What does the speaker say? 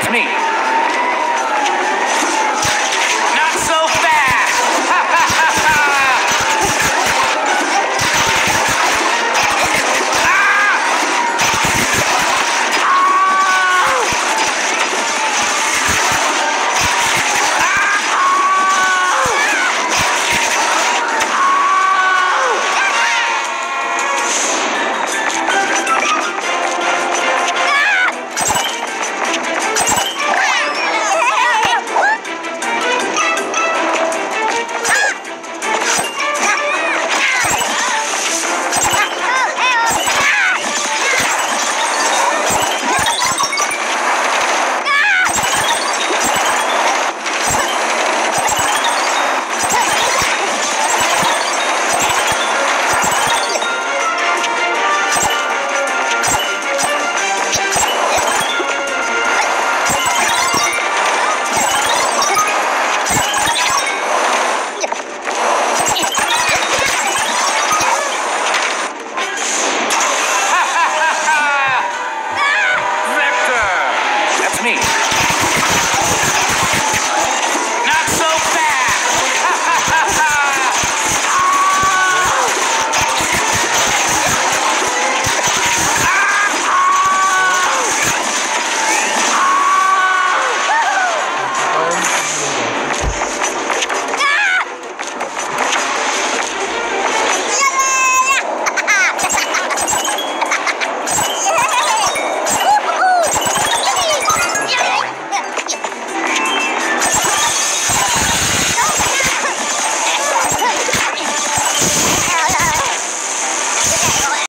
That's me.